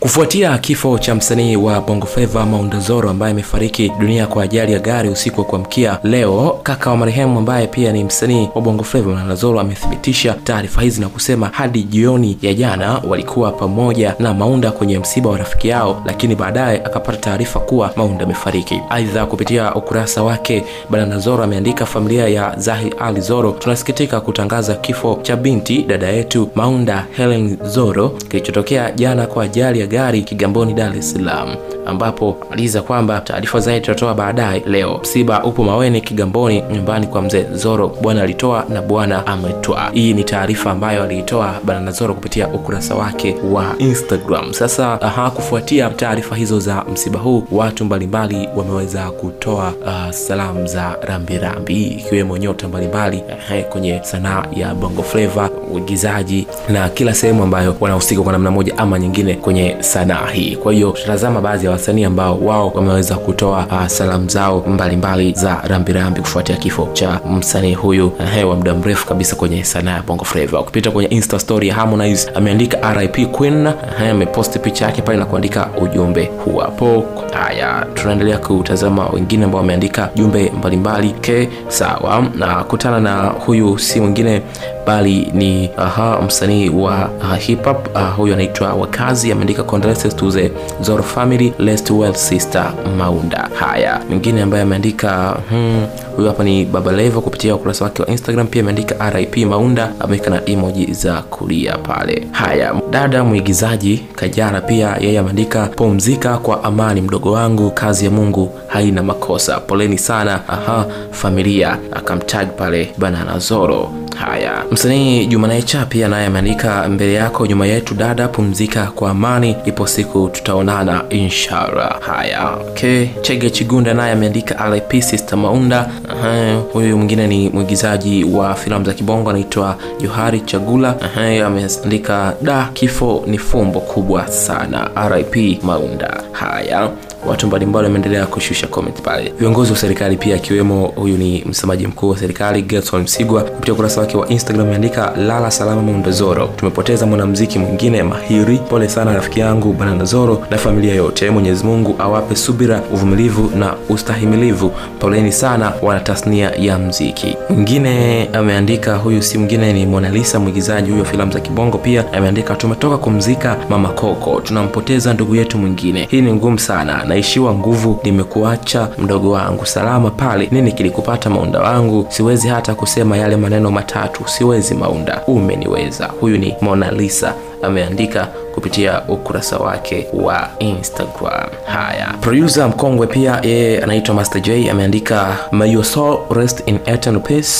Kufuatia kifo cha msanii wa Bongo Flava Maunda Zoro ambaye amefariki dunia kwa ajali ya gari usiku wa kuamkia leo, kaka wa marehemu ambaye pia ni msanii wa Bongo Flava Maunda Zoro amethibitisha taarifa hizi na kusema hadi jioni ya jana walikuwa pamoja na Maunda kwenye msiba wa rafiki yao, lakini baadaye akapata taarifa kuwa Maunda amefariki. Aidha, kupitia ukurasa wake Banana Zoro ameandika, familia ya Zahi Ali Zoro, tunasikitika kutangaza kifo cha binti dada yetu Maunda Helen Zoro kilichotokea jana kwa ajali ya gari Kigamboni, Dar es Salaam, ambapo aliza kwamba taarifa zaidi tutatoa baadaye leo. Msiba upo Maweni, Kigamboni, nyumbani kwa mzee Zoro. Bwana alitoa na bwana ametwaa. Hii ni taarifa ambayo aliitoa Banana Zoro kupitia ukurasa wake wa Instagram. Sasa aha, kufuatia taarifa hizo za msiba huu, watu mbalimbali wameweza kutoa uh, salamu za rambirambi, ikiwemo nyota mbalimbali kwenye sanaa ya Bongo Flava, uigizaji na kila sehemu ambayo wanahusika kwa namna moja ama nyingine kwenye sanaa hii. Kwa hiyo tutatazama baadhi ya wasanii ambao wao wameweza kutoa uh, salamu zao mbalimbali mbali za rambirambi kufuatia kifo cha msanii huyu uh, wa muda mrefu kabisa kwenye sanaa ya Bongo Flava. Ukipita kwenye Insta story ya Harmonize ameandika RIP Queen, uh, ameposti picha yake pale na kuandika ujumbe huu hapo. Haya, tunaendelea kutazama wengine ambao wameandika jumbe mbalimbali. Ke sawa, na kutana na huyu si mwingine bali ni msanii wa uh, hip hop uh, huyu anaitwa Wakazi ameandika condolences to the Zoro family rest well sister Maunda. Haya, mwingine ambaye ameandika hmm, huyu hapa ni Baba Levo kupitia ukurasa wake wa Instagram pia ameandika RIP Maunda, ameweka na emoji za kulia pale. Haya, dada mwigizaji Kajara pia yeye ameandika pumzika kwa amani mdogo wangu, kazi ya Mungu haina makosa, poleni sana aha, familia, akamtag pale Banana Zoro. Haya, msanii Juma Nature pia naye ameandika mbele yako nyuma yetu dada, pumzika kwa amani, ipo siku tutaonana inshallah. Haya, okay. Chege Chigunda naye ameandika RIP sister Maunda. Huyu mwingine ni mwigizaji wa filamu za kibongo anaitwa Johari Chagula. Ameandika da, kifo ni fumbo kubwa sana, RIP Maunda. Haya, watu mbalimbali wameendelea kushusha comment pale. Viongozi wa serikali pia akiwemo huyu ni msemaji mkuu wa serikali Gerson Msigwa kupitia ukurasa wake wa Instagram ameandika lala salama Maunda Zoro, tumepoteza mwanamuziki mwingine mahiri. Pole sana rafiki yangu Banana Zoro na familia yote, Mwenyezi Mungu awape subira, uvumilivu na ustahimilivu. Poleni sana wana tasnia ya mziki. Mwingine ameandika huyu si mwingine ni Mona Lisa, mwigizaji huyo filamu za kibongo, pia ameandika tumetoka kumzika mama Koko, tunampoteza ndugu yetu mwingine. Hii ni ngumu sana naishiwa nguvu, nimekuacha mdogo wangu salama pale. Nini kilikupata Maunda wangu? Siwezi hata kusema yale maneno matatu, siwezi Maunda, umeniweza. Huyu ni Mona Lisa ameandika kupitia ukurasa wake wa Instagram. Haya, producer mkongwe pia yeye anaitwa Master J ameandika may your soul rest in eternal peace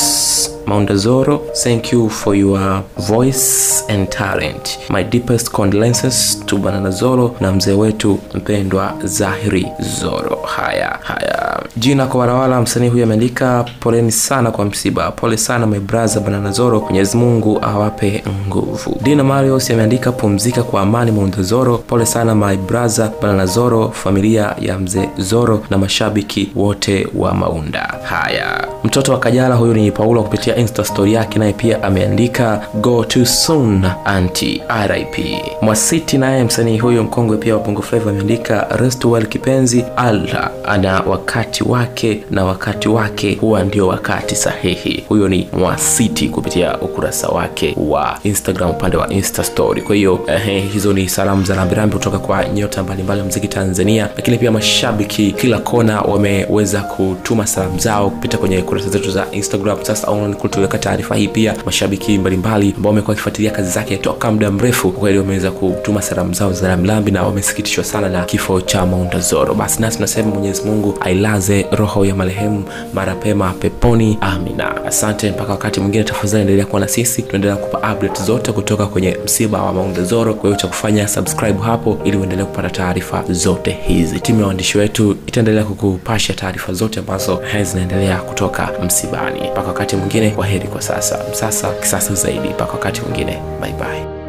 Maunda Zoro, thank you for your voice and talent. My deepest condolences to Banana Zoro na mzee wetu mpendwa Zahiri Zoro. Haya haya, jina kwa warawala, msanii huyu ameandika poleni sana kwa msiba, pole sana my brother Banana Zoro, Mwenyezi Mungu awape nguvu. Dina Marios ameandika pumzika kwa amani Maunda Zoro, pole sana my brother Banana Zoro, familia ya mzee Zoro na mashabiki wote wa Maunda. Haya, mtoto wa Kajala huyu ni Paulo kupitia insta story yake naye pia ameandika go too soon anti RIP. Mwasiti naye msanii huyu mkongwe pia wa Bongo Flava ameandika rest well kipenzi, Allah ana wakati wake na wakati wake huwa ndio wakati sahihi. Huyo ni Mwasiti kupitia ukurasa wake wa Instagram upande wa insta story. Kwa hiyo eh, hizo ni salamu za rambirambi kutoka kwa nyota mbalimbali wa mziki Tanzania, lakini pia mashabiki kila kona wameweza kutuma salamu zao kupita kwenye kurasa zetu za Instagram. Sasa online taarifa hii pia. Mashabiki mbalimbali ambao wamekuwa wakifuatilia kazi zake toka muda mrefu kweli wameweza kutuma salamu zao za rambirambi na wamesikitishwa sana na kifo cha Maundazoro. Basi nasi tunasema Mwenyezi Mungu ailaze roho ya marehemu mara pema peponi, amina. Asante, mpaka wakati mwingine, tafadhali endelea kuwa na sisi, tunaendelea kupa update zote kutoka kwenye msiba wa Maunda Zoro. Kwa hiyo cha kufanya subscribe hapo ili uendelee kupata taarifa zote hizi. Timu ya waandishi wetu itaendelea kukupasha taarifa zote ambazo zinaendelea kutoka msibani. Mpaka wakati mwingine, kwaheri kwa sasa. Msasa kisasa zaidi. Mpaka wakati mwingine, bye bye.